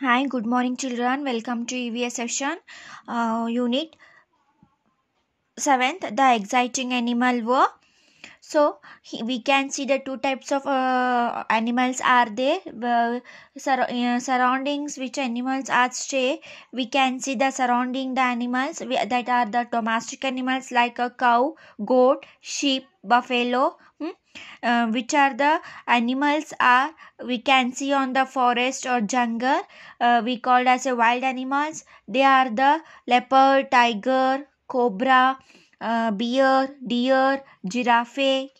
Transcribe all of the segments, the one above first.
Hi, good morning, children. Welcome to EVS session, uh, unit seventh. The exciting animal world. So he- we can see the two types of uh, animals are there. Uh, sur- uh, surroundings which animals are stay. We can see the surrounding the animals we, that are the domestic animals like a cow, goat, sheep, buffalo. hmm, uh, which are the animals are we can see on the forest or jungle uh, we called as a wild animals they are the leopard tiger cobra uh, bear deer giraffe.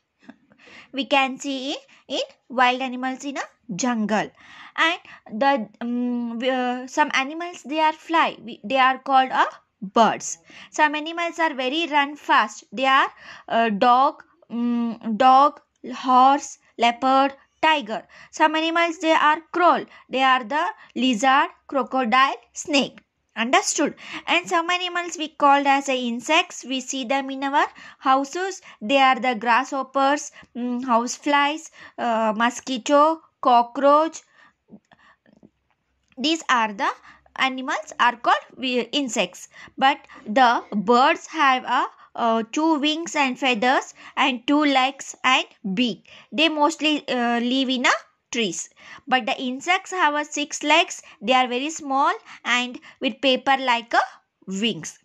We can see in, in wild animals in a jungle. And the um, uh, some animals they are fly. They are called a birds. Some animals are very run fast. They are uh, dog um, dog horse leopard tiger. Some animals they are crawl they are the lizard crocodile snake understood. And some animals we called as insects we see them in our houses. They are the grasshoppers mm, house flies uh, mosquito cockroach. These are the animals are called insects. But the birds have a uh, two wings and feathers and two legs and beak. They mostly uh, live in a trees. But the insects have a six legs. They are very small and with paper like a wings.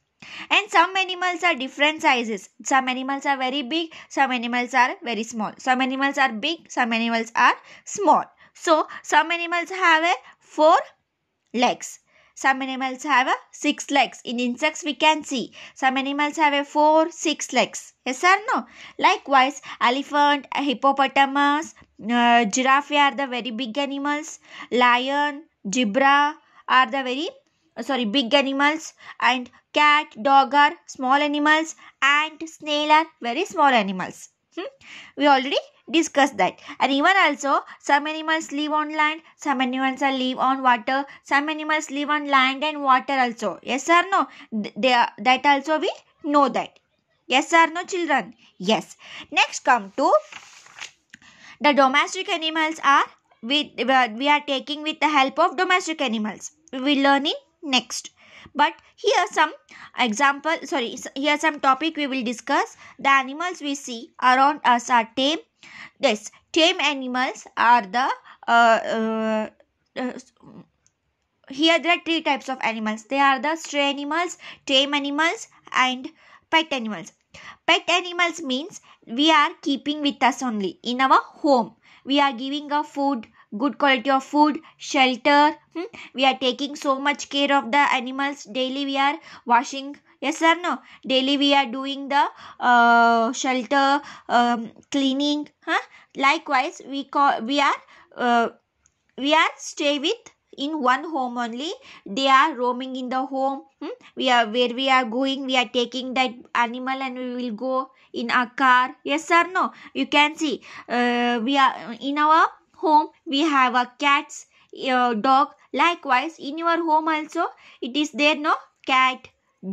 And some animals are different sizes. Some animals are very big some animals are very small. Some animals are big some animals are small. So some animals have a four legs some animals have a six legs. In insects we can see. Some animals have a four six legs. Yes or no? Likewise elephant hippopotamus uh, giraffe are the very big animals. Lion zebra are the very uh, sorry big animals. And cat dog are small animals. And snail are very small animals Hmm? we already discussed that. And even also some animals live on land some animals are live on water some animals live on land and water also. Yes or no? They are, that also we know that. Yes or no children? Yes. Next come to the domestic animals are with we are taking with the help of domestic animals. We will learn in next but here some example sorry here some topic we will discuss. The animals we see around us are tame. Yes tame animals are the uh, uh, here there are three types of animals. They are the stray animals tame animals and pet animals. Pet animals means we are keeping with us only in our home. We are giving a food good quality of food shelter. Hmm? we are taking so much care of the animals. Daily we are washing. Yes or no? Daily we are doing the uh, shelter um, cleaning. Huh? likewise we call we are uh, we are stay with in one home only. They are roaming in the home. Hmm? we are where we are going we are taking that animal and we will go in a car. Yes or no? You can see uh, we are in our home we have a cats uh, dog. Likewise in your home also it is there no? Cat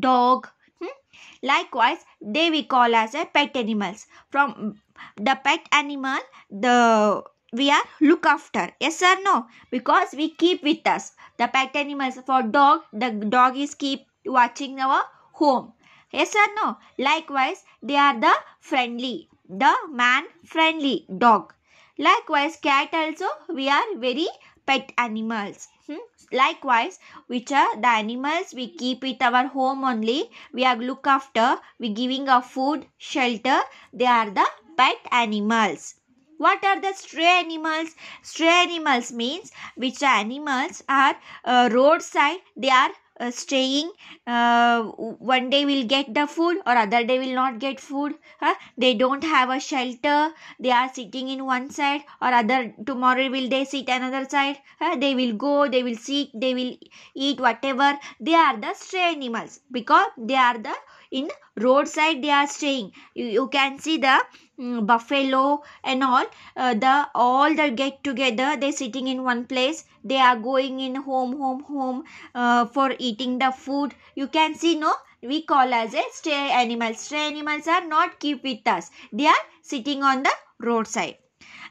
dog hmm? likewise they we call as a pet animals. From the pet animal the we are look after. Yes or no? Because we keep with us. The pet animals for dog the dog is keep watching our home. Yes or no? Likewise they are the friendly the man friendly dog likewise cat also we are very pet animals. Hmm? likewise which are the animals we keep with our home only. We are look after we giving a food shelter. They are the pet animals. What are the stray animals? Stray animals means which animals are uh, roadside they are uh, staying uh, one day will get the food or other day will not get food huh? they don't have a shelter they are sitting in one side or other tomorrow will they sit another side huh? they will go they will seek they will eat whatever they are the stray animals because they are the in roadside they are staying. You, you can see the mm, buffalo and all uh, the all the get together they sitting in one place they are going in home home home uh, for eating the food. You can see no we call as a stray animals. Stray animals are not keep with us. They are sitting on the roadside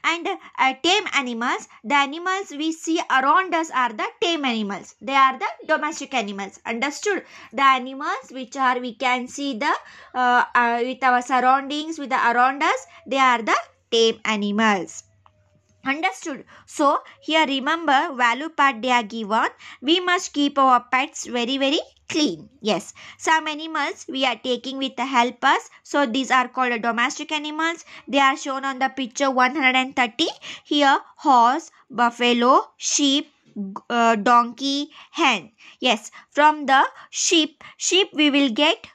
and uh, tame animals the animals we see around us are the tame animals. They are the domestic animals. Understood? The animals which are we can see the uh, uh, with our surroundings with the around us they are the tame animals. Understood? So here remember value part they are given. We must keep our pets very very clean yes. Some animals we are taking with the helpers. So these are called domestic animals. They are shown on the picture 130 here horse buffalo sheep uh, donkey hen. Yes from the sheep sheep we will get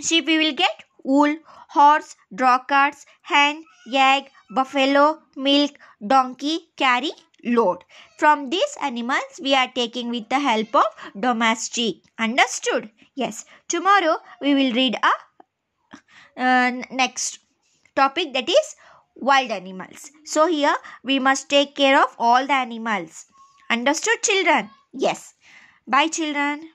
sheep we will get wool horse draw carts hen egg buffalo, milk, donkey carry load. From these animals we are taking with the help of domestic. Understood? Yes. Tomorrow we will read a uh, next topic that is wild animals. So here we must take care of all the animals. Understood children? Yes. Bye children.